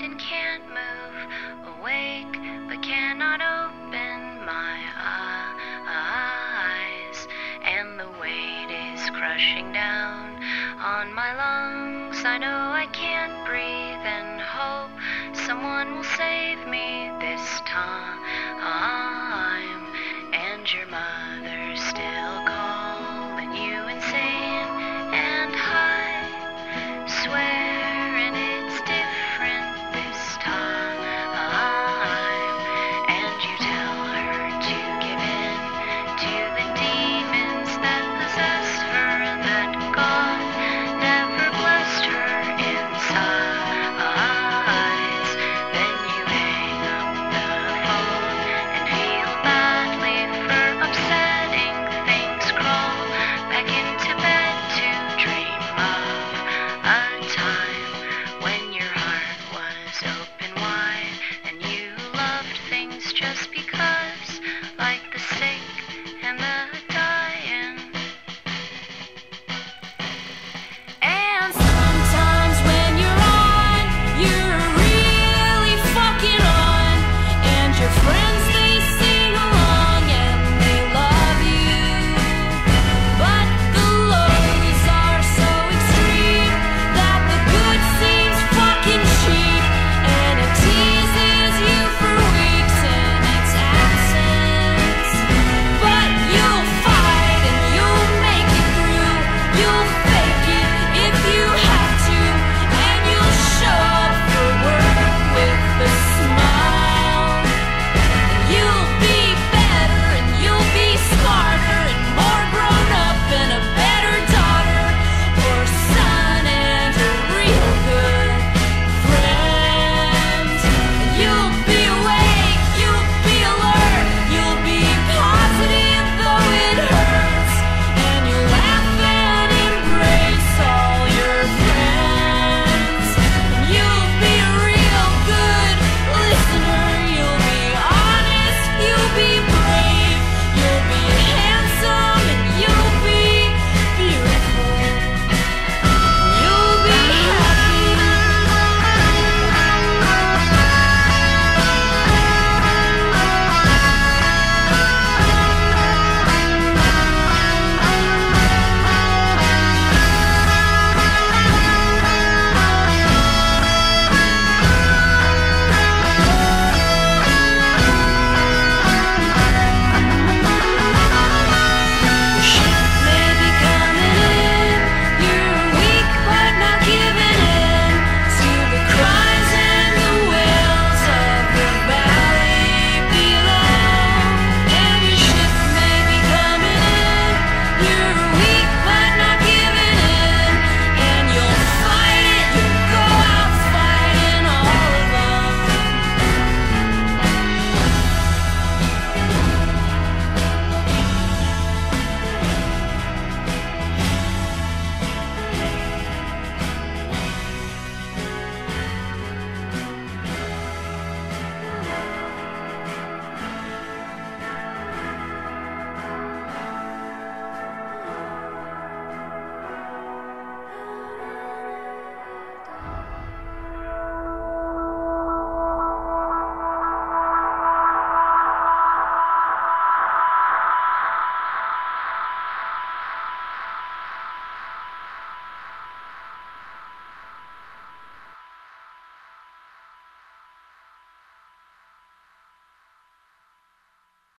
and can't move. Awake, but cannot open my eyes. And the weight is crushing down on my lungs. I know I can't breathe and hope someone will save me this time. And your mind.